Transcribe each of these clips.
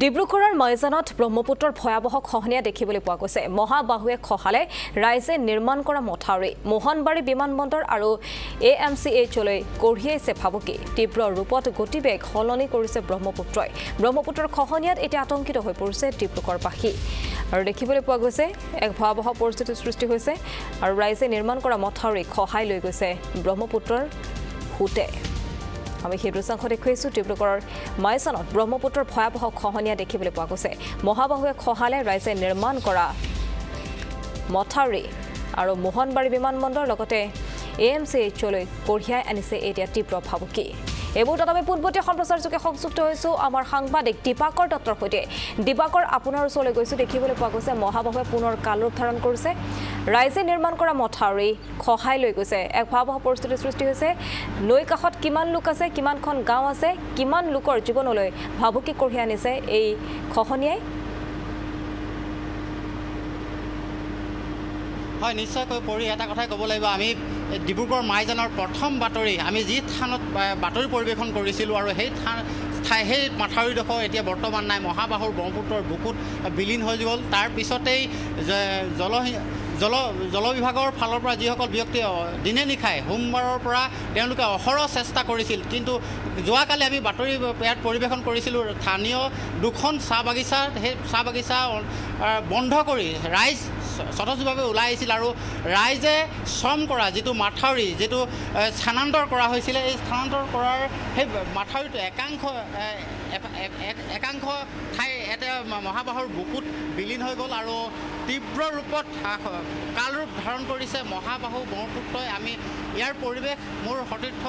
ডিব্ৰুগড়ৰ ময়জানত ব্ৰহ্মপুত্ৰৰ ভয়াৱহ খহনীয়া দেখিবলৈ পোৱা গৈছে। মহাবাহুৱে খহালে ৰাইজে নিৰ্মাণ কৰা মথাউৰি মোহনবাৰী বিমানবন্দৰ আৰু এ এম চি এইচলৈ কঢ়িয়াইছে ভাবুকি। তীব্ৰ ৰূপত গতিবেগ সলনি কৰিছে ব্ৰহ্মপুত্ৰই। ব্ৰহ্মপুত্ৰৰ খহনীয়াত এতিয়া আতংকিত হৈ পৰিছে ডিব্ৰুগড়বাসী। আৰু দেখিবলৈ পোৱা গৈছে এক ভয়াৱহ পৰিস্থিতিৰ সৃষ্টি হৈছে আৰু ৰাইজে নিৰ্মাণ কৰা মথাউৰি খহাই লৈ গৈছে ব্ৰহ্মপুত্ৰৰ সোঁতে আমি সেই দৃশ্যাংশ দেখুৱাইছোঁ ডিব্ৰুগড়ৰ মাইচানত ব্ৰহ্মপুত্ৰৰ ভয়াৱহ খহনীয়া দেখিবলৈ পোৱা গৈছে। মহাবাহুৱে খহালে ৰাইজে নিৰ্মাণ কৰা মথাউৰি আৰু মোহনবাৰী বিমানবন্দৰ লগতে এ এম চি এইচলৈ কঢ়িয়াই আনিছে। এতিয়া তীব্ৰ ভাবুকি। এইবোৰ আমি পোনপটীয়া সম্প্ৰচাৰযোগে সংযুক্ত হৈছোঁ। আমাৰ সাংবাদিক দীপাকৰ দত্তৰ সৈতে। দীপাকৰ আপোনাৰ ওচৰলৈ গৈছোঁ দেখিবলৈ পোৱা গৈছে মহাবাহুৱে পুনৰ কালৰূপ ধাৰণ কৰিছে। ৰাইজে নিৰ্মাণ কৰা মথাউৰি খহাই লৈ গৈছে। এক ভয়াৱহ পৰিস্থিতিৰ সৃষ্টি হৈছে। নৈ কাষত কিমান লোক আছে কিমানখন গাঁও আছে কিমান লোকৰ জীৱনলৈ ভাবুকি কঢ়িয়াই আনিছে এই খহনীয়াই? হয় নিশ্চয়কৈ পৰি এটা কথাই ক'ব লাগিব। আমি ডিব্ৰুগড় মাইজানৰ প্ৰথম বাতৰি আমি যি স্থানত বাতৰি পৰিৱেশন কৰিছিলোঁ আৰু সেই থান ঠাই সেই মাথাউৰিডোখৰ এতিয়া বৰ্তমান নাই। মহাবাহুৰ ব্ৰহ্মপুত্ৰৰ বুকুত বিলীন হৈ গ'ল। তাৰ পিছতেই জল জল জল বিভাগৰ ফালৰ পৰা যিসকল ব্যক্তিয়ে দিনে নিশাই সোমবাৰৰ পৰা তেওঁলোকে অহৰহ চেষ্টা কৰিছিল। কিন্তু যোৱাকালি আমি বাতৰি ইয়াত পৰিৱেশন কৰিছিলোঁ স্থানীয় দুখন চাহ বাগিচা সেই চাহ বাগিচা বন্ধ কৰি ৰাইজ স্বতঃস্ফূৰ্তভাৱে ওলাই আহিছিল আৰু ৰাইজে শ্ৰম কৰা যিটো মাথাউৰি যিটো স্থানান্তৰ কৰা হৈছিলে এই স্থানান্তৰ কৰাৰ সেই মাথাউৰিটো একাংশ একাংশ ঠাই ইয়াতে মহাবাহৰ বুকুত বিলীন হৈ গ'ল আৰু তীব্ৰ ৰূপত কালৰূপ ধাৰণ কৰিছে মহাবাহু ব্ৰহ্মপুত্ৰই। আমি ইয়াৰ পৰিৱেশ মোৰ সতীৰ্থ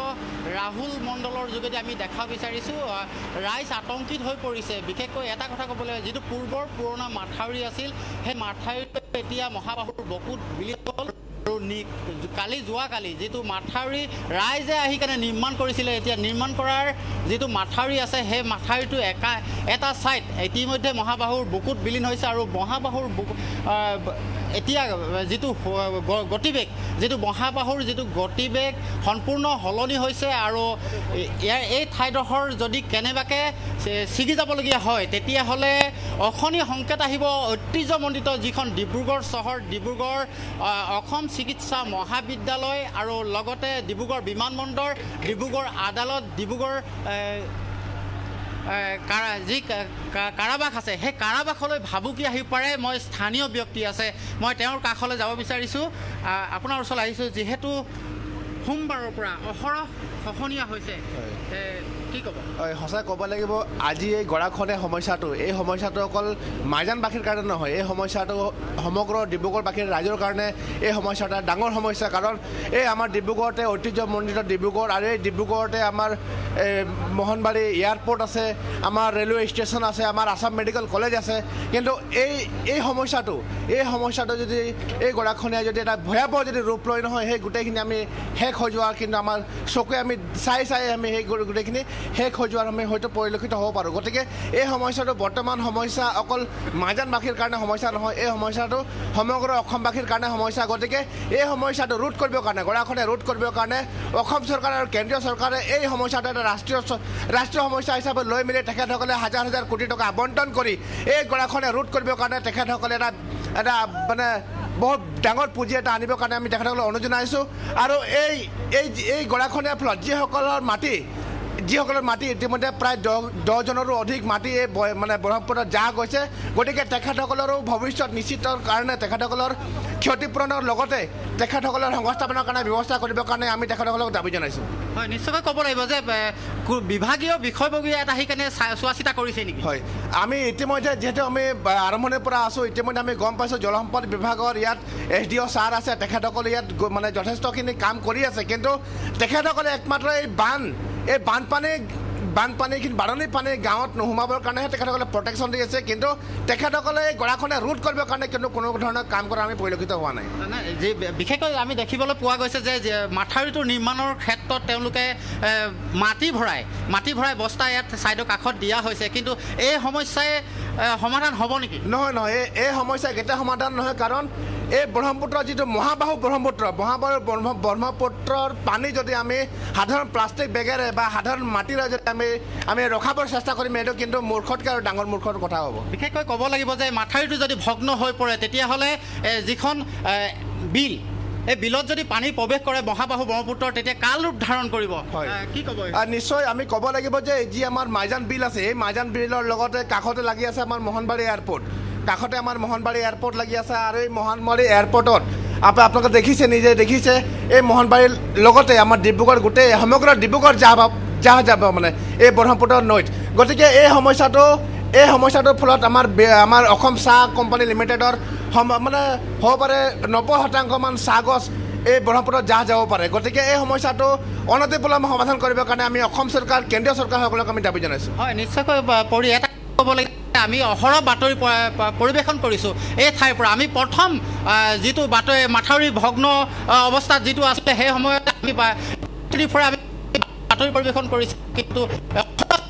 ৰাহুল মণ্ডলৰ যোগেদি আমি দেখা বিচাৰিছোঁ। ৰাইজ আতংকিত হৈ পৰিছে। বিশেষকৈ এটা কথা ক'বলৈ যিটো পূৰ্বৰ পুৰণা মাথাউৰি আছিল সেই মাথাউৰিটো এতিয়া মহাবাহুৰ বকুত বিলীন হ'ল আৰু কালি যোৱাকালি যিটো মাথাউৰি ৰাইজে আহি কেনে নিৰ্মাণ কৰিছিলে এতিয়া নিৰ্মাণ কৰাৰ যিটো মাথাউৰি আছে সেই মাথাউৰিটো এটা ছাইড ইতিমধ্যে মহাবাহুৰ বুকুত বিলীন হৈছে আৰু মহাবাহুৰ এতিয়া যিটো গতিবেগ যিটো মহাবাহুৰ যিটো গতিবেগ সম্পূৰ্ণ সলনি হৈছে আৰু ইয়াৰ এই ঠাইডোখৰ যদি কেনেবাকৈ ছিগি যাবলগীয়া হয় তেতিয়াহ'লে অশনি সংকেত আহিব। ঐতিহ্যমণ্ডিত যিখন ডিব্ৰুগড় চহৰ ডিব্ৰুগড় অসম চিকিৎসা মহাবিদ্যালয় আৰু লগতে ডিব্ৰুগড় বিমানবন্দৰ ডিব্ৰুগড় আদালত ডিব্ৰুগড় কাৰা যি কাৰাবাস আছে সেই কাৰাবাসলৈ ভাবুকি আহি পাৰে। মই স্থানীয় ব্যক্তি আছে মই তেওঁৰ কাষলৈ যাব বিচাৰিছোঁ। আপোনাৰ ওচৰলৈ আহিছোঁ যিহেতু সোমবাৰৰ পৰা অহৰহ খহনীয়া হৈছে। সঁচাই ক'ব? লাগিব আজি এই গৰাখহনীয়া সমস্যাটো এই সমস্যাটো অকল মাইজানবাসীৰ কাৰণে নহয় এই সমস্যাটো সমগ্ৰ ডিব্ৰুগড়বাসীৰ ৰাইজৰ কাৰণে এই সমস্যাটো এটা ডাঙৰ সমস্যা। কাৰণ এই আমাৰ ডিব্ৰুগড়তে ঐতিহ্যমণ্ডিত ডিব্ৰুগড় আৰু এই ডিব্ৰুগড়তে আমাৰ মোহনবাৰী এয়াৰপৰ্ট আছে আমাৰ ৰেলৱে ষ্টেচন আছে আমাৰ আছাম মেডিকেল কলেজ আছে। কিন্তু এই এই সমস্যাটো এই সমস্যাটো যদি এই গৰাখহনীয়াই যদি এটা ভয়াৱহ যদি ৰূপ লয় নহয় সেই গোটেইখিনি আমি শেষ হৈ যোৱা কিন্তু আমাৰ চকুৱে আমি চাই চাই আমি সেই গোটেইখিনি শেষ হৈ যোৱাৰ আমি হয়তো পৰিলক্ষিত হ'ব পাৰোঁ। গতিকে এই সমস্যাটো বৰ্তমান সমস্যা অকল মাইজানবাসীৰ কাৰণে সমস্যা নহয় এই সমস্যাটো সমগ্ৰ অসমবাসীৰ কাৰণে সমস্যা গতিকে এই সমস্যাটো ৰোধ কৰিবৰ কাৰণে গৰাখনে ৰোধ কৰিবৰ কাৰণে অসম চৰকাৰ আৰু কেন্দ্ৰীয় চৰকাৰে এই সমস্যাটো এটা ৰাষ্ট্ৰীয় ৰাষ্ট্ৰীয় সমস্যা হিচাপে লৈ মেলি তেখেতসকলে হাজাৰ হাজাৰ কোটি টকা আবণ্টন কৰি এই গৰাখনে ৰোধ কৰিবৰ কাৰণে তেখেতসকলে এটা এটা মানে বহুত ডাঙৰ পুঁজি এটা আনিবৰ কাৰণে আমি তেখেতসকলক অনুৰোধ জনাইছোঁ। আৰু এই এই গৰাখহনীয়াৰ ফলত যিসকলৰ মাটি যিসকলৰ মাটি ইতিমধ্যে প্ৰায় দহ দহজনৰো অধিক মাটি এই মানে ব্ৰহ্মপুত্ৰত যা গৈছে গতিকে তেখেতসকলৰো ভৱিষ্যত নিশ্চিতৰ কাৰণে তেখেতসকলৰ ক্ষতিপূৰণৰ লগতে তেখেতসকলৰ সংস্থাপনৰ কাৰণে ব্যৱস্থা কৰিবৰ কাৰণে আমি তেখেতসকলক দাবী জনাইছোঁ। হয় নিশ্চয়কৈ ক'ব লাগিব যে বিভাগীয় বিষয়ববীয়া এটা আহি কেনে চোৱা চিতা কৰিছে নেকি? হয় আমি ইতিমধ্যে যিহেতু আমি আৰম্ভণিৰ পৰা আছোঁ ইতিমধ্যে আমি গম পাইছোঁ জলসম্পদ বিভাগৰ ইয়াত এছ ডি অ' ছাৰ আছে তেখেতসকলে ইয়াত মানে যথেষ্টখিনি কাম কৰি আছে কিন্তু তেখেতসকলে একমাত্ৰ এই বান এই বানপানী বানপানীখিনি বাননী পানী গাঁৱত নোসোমাবৰ কাৰণেহে তেখেতসকলে প্ৰটেকশ্যন দি আছে। কিন্তু তেখেতসকলে এই গৰাখনে ৰোধ কৰিবৰ কাৰণে কিন্তু কোনো ধৰণৰ কাম কৰা আমি পৰিলক্ষিত হোৱা নাই। যি বিশেষকৈ আমি দেখিবলৈ পোৱা গৈছে যে মাথাউৰিটো নিৰ্মাণৰ ক্ষেত্ৰত তেওঁলোকে মাটি ভৰাই মাটি ভৰাই বস্তা ইয়াত ছাইডৰ কাষত দিয়া হৈছে। কিন্তু এই সমস্যাই সমাধান হ'ব নেকি? নহয় নহয় এই এই সমস্যা কেতিয়া সমাধান নহয় কাৰণ এই ব্ৰহ্মপুত্ৰৰ যিটো মহাবাহু ব্ৰহ্মপুত্ৰ মহাবাহু ব্ৰহ্ম ব্ৰহ্মপুত্ৰৰ পানী যদি আমি সাধাৰণ প্লাষ্টিক বেগেৰে বা সাধাৰণ মাটিৰে যদি আমি আমি ৰখাবৰ চেষ্টা কৰিম এইটো কিন্তু মূৰ্খতকৈ আৰু ডাঙৰ মূৰ্খৰ কথা হ'ব। বিশেষকৈ ক'ব লাগিব যে মাথাউৰিটো যদি ভগ্ন হৈ পৰে তেতিয়াহ'লে যিখন বিল এই বিলত যদি পানী প্ৰৱেশ কৰে মহাবাহু ব্ৰহ্মপুত্ৰৰ তেতিয়া কাল ৰূপ ধাৰণ কৰিব। হয়। কি ক'ব নিশ্চয় আমি ক'ব লাগিব যে যি আমাৰ মাইজান বিল আছে এই মাইজান বিলৰ লগতে কাষতে লাগি আছে আমাৰ মোহনবাৰী এয়াৰপৰ্ট। কাষতে আমাৰ মোহনবাৰী এয়াৰপৰ্ট লাগি আছে আৰু এই মোহনবাৰী এয়াৰপৰ্টত। আপ আপোনালোকে দেখিছে নিজে দেখিছে এই মোহনবাৰীৰ লগতে আমাৰ ডিব্ৰুগড় গোটেই সমগ্ৰ ডিব্ৰুগড় যাহ যাহ যাব মানে এই ব্ৰহ্মপুত্ৰ নৈত। গতিকে এই সমস্যাটো এই সমস্যাটোৰ ফলত আমাৰ আমাৰ অসম চাহ কোম্পানী লিমিটেডৰ সম মানে হ'ব পাৰে নব্বৈ শতাংশমান চাহ গছ এই ব্ৰহ্মপুত্ৰত জাহ যাব পাৰে। গতিকে এই সমস্যাটো অনতিপলমে সমাধান কৰিবৰ কাৰণে আমি অসম চৰকাৰ কেন্দ্ৰীয় চৰকাৰসকলক আমি দাবী জনাইছোঁ। হয় নিশ্চয়কৈ পৰি এটা ক'ব লাগিব আমি অহৰহ বাতৰি পৰিৱেশন কৰিছোঁ। এই ঠাইৰ পৰা আমি প্ৰথম যিটো বাতৰি মাথাউৰি ভগ্ন অৱস্থাত যিটো আছিলে সেই সময়ত আমি পৰা আমি বাতৰি পৰিৱেশন কৰিছোঁ। কিন্তু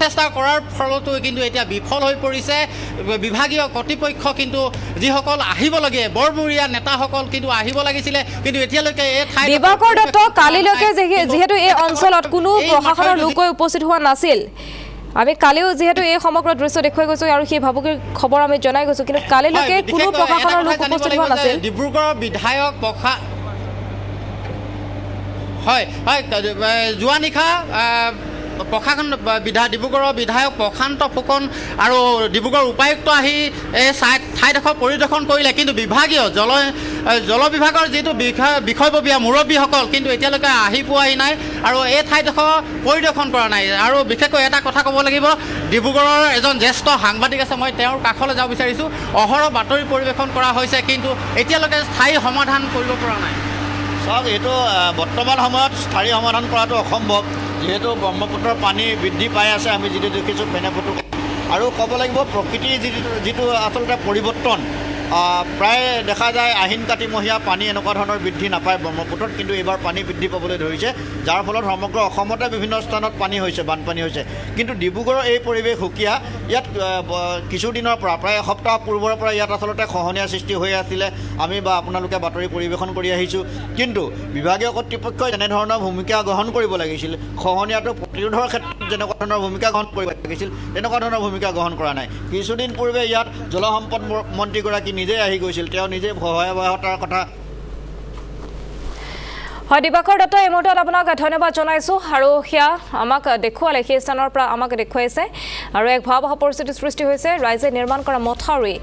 চেষ্টা কৰাৰ ফলতো কিন্তু এতিয়া বিফল হৈ পৰিছে। বিভাগীয় কৰ্তৃপক্ষ কিন্তু যিসকল আহিবলগীয়া বৰমূৰীয়া নেতাসকল কিন্তু আহিব লাগিছিলে। কিন্তু এতিয়ালৈকে এই ঠাই দিবাকৰ দত্ত কালিলৈকে যিহে- যিহেতু এই অঞ্চলত কোনো প্ৰশাসনৰ লোক উপস্থিত হোৱা নাছিল। আমি কালিও যিহেতু এই সমগ্ৰ দৃশ্য দেখুৱাই গৈছোঁ আৰু সেই ভাবুকিৰ খবৰ আমি জনাই গৈছোঁ। কিন্তু কালিলৈকে কোনো প্ৰশাসনৰ লোক উপস্থিত হোৱা নাছিল। ডিব্ৰুগড়ৰ বিধায়ক হয় হয় যোৱা নিশা প্ৰশাসন বিধা ডিব্ৰুগড়ৰ বিধায়ক প্ৰশান্ত ফুকন আৰু ডিব্ৰুগড় উপায়ুক্ত আহি এই চাই ঠাইডোখৰ পৰিদৰ্শন কৰিলে। কিন্তু বিভাগীয় জল জল বিভাগৰ যিটো বিষয় বিষয়ববীয়া মুৰব্বীসকল কিন্তু এতিয়ালৈকে আহি পোৱাহি নাই আৰু এই ঠাইডোখৰ পৰিদৰ্শন কৰা নাই। আৰু বিশেষকৈ এটা কথা ক'ব লাগিব ডিব্ৰুগড়ৰ এজন জ্যেষ্ঠ সাংবাদিক আছে মই তেওঁৰ কাষলৈ যাব বিচাৰিছোঁ। অহৰহ বাতৰি পৰিৱেশন কৰা হৈছে কিন্তু এতিয়ালৈকে স্থায়ী সমাধান কৰিব পৰা নাই। চাওক এইটো বৰ্তমান সময়ত স্থায়ী সমাধান কৰাটো অসম্ভৱ। যিহেতু ব্ৰহ্মপুত্ৰৰ পানী বৃদ্ধি পাই আছে আমি যিটো দেখিছোঁ ফেনেফুটু আৰু ক'ব লাগিব প্ৰকৃতিৰ যিটো যিটো আচলতে পৰিৱৰ্তন প্ৰায় দেখা যায় আহিন কাতিমহীয়া পানী এনেকুৱা ধৰণৰ বৃদ্ধি নাপায় ব্ৰহ্মপুত্ৰত কিন্তু এইবাৰ পানী বৃদ্ধি পাবলৈ ধৰিছে। যাৰ ফলত সমগ্ৰ অসমতে বিভিন্ন স্থানত পানী হৈছে বানপানী হৈছে। কিন্তু ডিব্ৰুগড়ৰ এই পৰিৱেশ সুকীয়া ইয়াত কিছুদিনৰ পৰা প্ৰায় এসপ্তাহ পূৰ্বৰ পৰা ইয়াত আচলতে খহনীয়া সৃষ্টি হৈ আছিলে। আমি বা আপোনালোকে বাতৰি পৰিৱেশন কৰি আহিছোঁ। কিন্তু বিভাগীয় কৰ্তৃপক্ষই যেনেধৰণৰ ভূমিকা গ্ৰহণ কৰিব লাগিছিল খহনীয়াটো প্ৰতিৰোধৰ ক্ষেত্ৰত যেনেকুৱা ধৰণৰ ভূমিকা গ্ৰহণ কৰিব লাগিছিল তেনেকুৱা ধৰণৰ ভূমিকা গ্ৰহণ কৰা নাই। কিছুদিন পূৰ্বে ইয়াত জলসম্পদ মন্ত্ৰীগৰাকী নিজেই আহি গৈছিল তেওঁ নিজে ভয়াৱহতাৰ কথা। হয় দিবাকৰ দত্ত এই মুহূৰ্তত আপোনাক ধন্যবাদ জনাইছোঁ। আৰু সেয়া আমাক দেখুৱালে সেই স্থানৰ পৰা আমাক দেখুৱাইছে। আৰু এক ভয়াৱহ পৰিস্থিতিৰ সৃষ্টি হৈছে। ৰাইজে নিৰ্মাণ কৰা মথাউৰি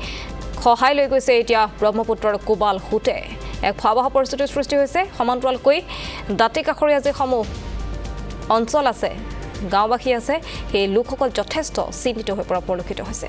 সহায় লৈ গৈছে এতিয়া ব্ৰহ্মপুত্ৰৰ কোবাল সোঁতে। এক ভয়াৱহ পৰিস্থিতিৰ সৃষ্টি হৈছে। সমান্তৰালকৈ দাঁতি কাষৰীয়া যিসমূহ অঞ্চল আছে গাঁওবাসী আছে সেই লোকসকল যথেষ্ট চিন্তিত হৈ পৰা পৰিলক্ষিত হৈছে।